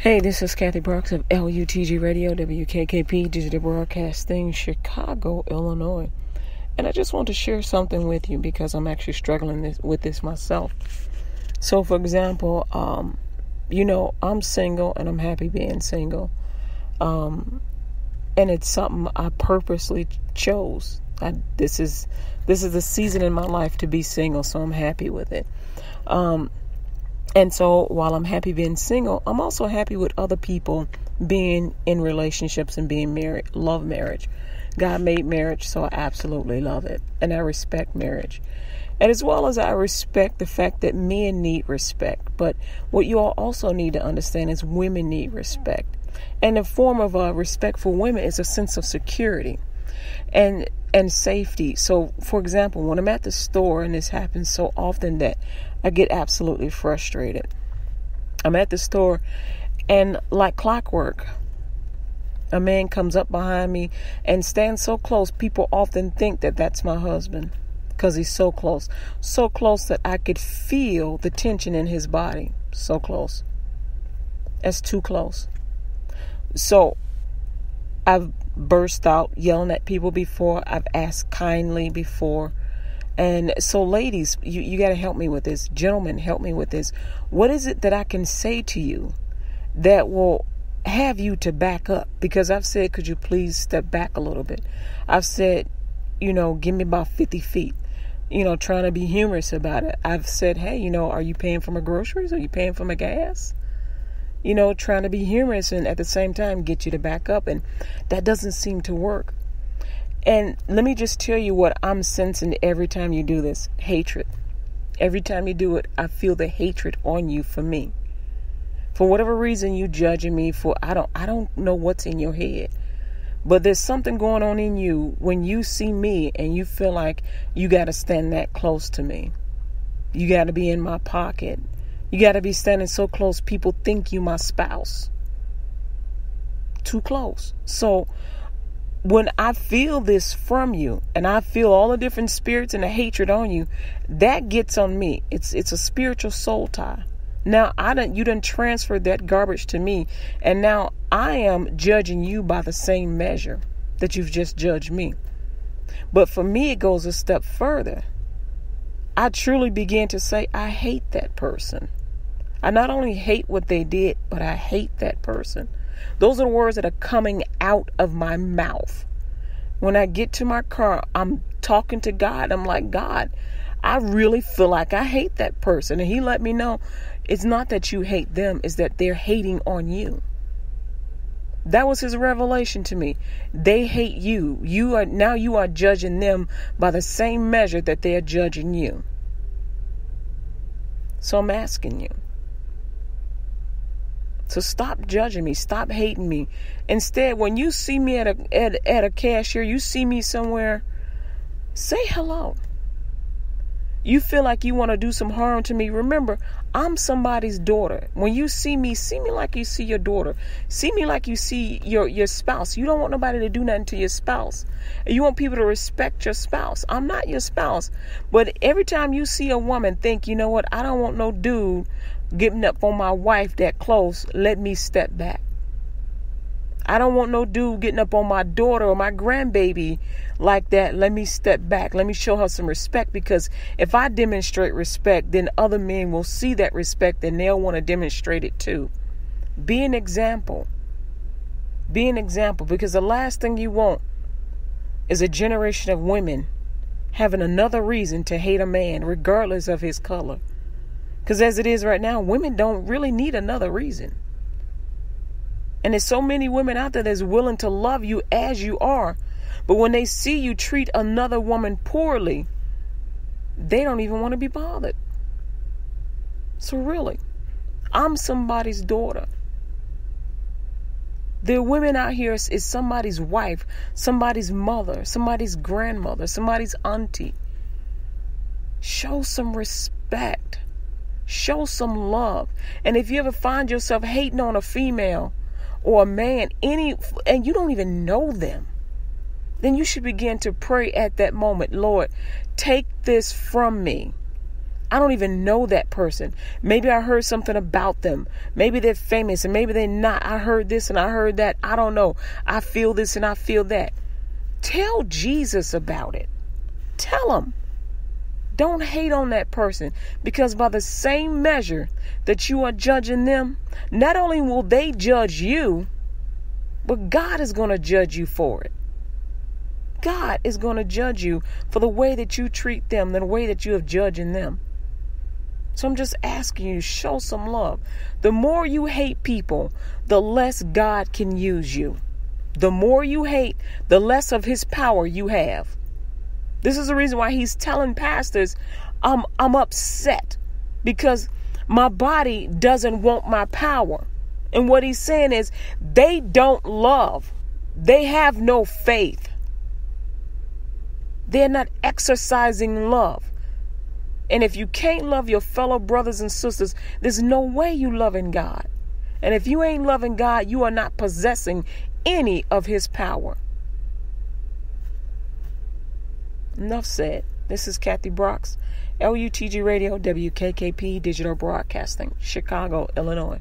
Hey, this is Kathy Brooks of LUTG Radio, WKKP Digital Broadcasting, Chicago, Illinois. And I just want to share something with you because I'm actually struggling this, with this myself. So, for example, um, you know, I'm single and I'm happy being single. Um, and it's something I purposely chose. I, this is this is the season in my life to be single, so I'm happy with it. Um, and so while I'm happy being single, I'm also happy with other people being in relationships and being married. Love marriage. God made marriage, so I absolutely love it. And I respect marriage. And as well as I respect the fact that men need respect. But what you all also need to understand is women need respect. And the form of uh, respect for women is a sense of security and and safety. So, for example, when I'm at the store, and this happens so often that I get absolutely frustrated. I'm at the store, and like clockwork, a man comes up behind me and stands so close, people often think that that's my husband because he's so close. So close that I could feel the tension in his body. So close. That's too close. So I've burst out yelling at people before, I've asked kindly before. And so, ladies, you, you got to help me with this. Gentlemen, help me with this. What is it that I can say to you that will have you to back up? Because I've said, could you please step back a little bit? I've said, you know, give me about 50 feet, you know, trying to be humorous about it. I've said, hey, you know, are you paying for my groceries? Are you paying for my gas? You know, trying to be humorous and at the same time get you to back up. And that doesn't seem to work. And let me just tell you what I'm sensing every time you do this hatred. Every time you do it, I feel the hatred on you for me. For whatever reason you judging me for I don't I don't know what's in your head. But there's something going on in you when you see me and you feel like you got to stand that close to me. You got to be in my pocket. You got to be standing so close people think you my spouse. Too close. So when I feel this from you and I feel all the different spirits and the hatred on you, that gets on me. It's it's a spiritual soul tie. Now I don't you didn't transfer that garbage to me and now I am judging you by the same measure that you've just judged me. But for me it goes a step further. I truly begin to say I hate that person. I not only hate what they did, but I hate that person. Those are the words that are coming out of my mouth. When I get to my car, I'm talking to God. I'm like, God, I really feel like I hate that person. And He let me know it's not that you hate them, it's that they're hating on you. That was his revelation to me. They hate you. You are now you are judging them by the same measure that they are judging you. So I'm asking you, so stop judging me. Stop hating me. Instead, when you see me at a at, at a cashier, you see me somewhere, say hello. You feel like you want to do some harm to me. Remember, I'm somebody's daughter. When you see me, see me like you see your daughter. See me like you see your, your spouse. You don't want nobody to do nothing to your spouse. You want people to respect your spouse. I'm not your spouse. But every time you see a woman, think, you know what? I don't want no dude getting up on my wife that close, let me step back. I don't want no dude getting up on my daughter or my grandbaby like that. Let me step back. Let me show her some respect because if I demonstrate respect, then other men will see that respect and they'll want to demonstrate it too. Be an example. Be an example because the last thing you want is a generation of women having another reason to hate a man, regardless of his color. Because as it is right now, women don't really need another reason. And there's so many women out there that's willing to love you as you are. But when they see you treat another woman poorly, they don't even want to be bothered. So, really, I'm somebody's daughter. There are women out here is, is somebody's wife, somebody's mother, somebody's grandmother, somebody's auntie. Show some respect. Show some love. And if you ever find yourself hating on a female or a man, any and you don't even know them, then you should begin to pray at that moment, Lord, take this from me. I don't even know that person. Maybe I heard something about them. Maybe they're famous and maybe they're not. I heard this and I heard that. I don't know. I feel this and I feel that. Tell Jesus about it. Tell him. Don't hate on that person because by the same measure that you are judging them, not only will they judge you, but God is going to judge you for it. God is going to judge you for the way that you treat them, the way that you have judging them. So I'm just asking you show some love. The more you hate people, the less God can use you. The more you hate, the less of his power you have. This is the reason why he's telling pastors, I'm I'm upset because my body doesn't want my power. And what he's saying is they don't love. They have no faith. They're not exercising love. And if you can't love your fellow brothers and sisters, there's no way you loving God. And if you ain't loving God, you are not possessing any of his power. Enough said. This is Kathy Brooks, LUTG Radio, WKKP Digital Broadcasting, Chicago, Illinois.